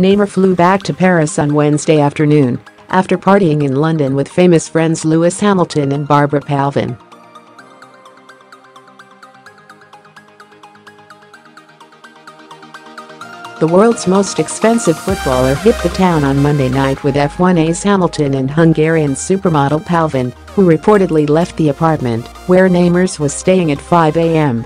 Neymar flew back to Paris on Wednesday afternoon after partying in London with famous friends Lewis Hamilton and Barbara Palvin. The world's most expensive footballer hit the town on Monday night with F1 ace Hamilton and Hungarian supermodel Palvin, who reportedly left the apartment where Neymar was staying at 5 a.m.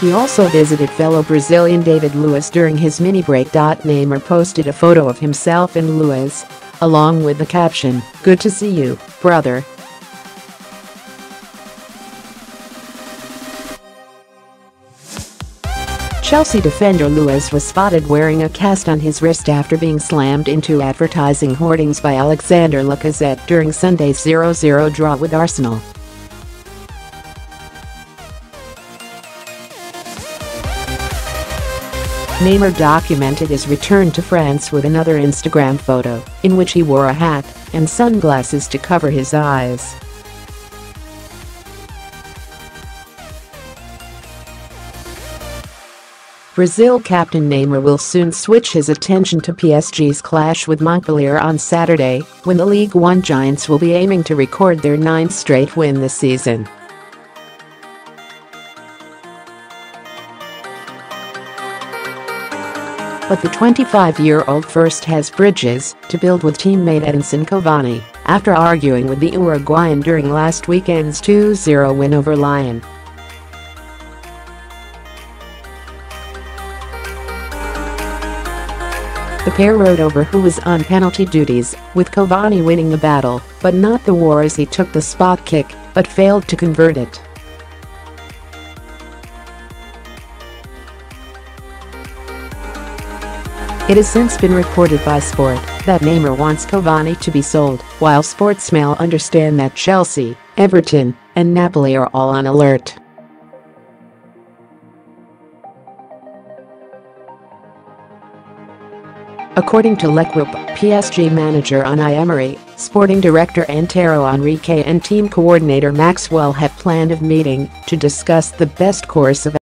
He also visited fellow Brazilian David Luiz during his mini break. Neymar posted a photo of himself and Luiz, along with the caption, Good to see you, brother. Chelsea defender Luiz was spotted wearing a cast on his wrist after being slammed into advertising hoardings by Alexandre Lacazette during Sunday's 0-0 draw with Arsenal. Neymar documented his return to France with another Instagram photo, in which he wore a hat and sunglasses to cover his eyes. Brazil captain Neymar will soon switch his attention to PSG's clash with Montpellier on Saturday, when the League One Giants will be aiming to record their ninth straight win this season. But the 25-year-old first has bridges to build with teammate Edinson Cavani after arguing with the Uruguayan during last weekend's 2-0 win over Lyon. The pair rowed over who was on penalty duties, with Cavani winning the battle, but not the war as he took the spot kick, but failed to convert it. It has since been reported by Sport that Neymar wants Cavani to be sold, while Sportsmail understand that Chelsea, Everton, and Napoli are all on alert. According to L'Equipe, PSG manager Unai Emery, sporting director Antero Henrique and team coordinator Maxwell have planned a meeting to discuss the best course of